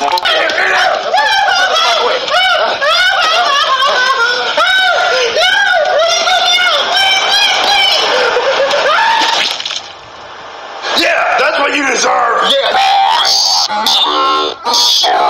Yeah, that's what you deserve. Yeah.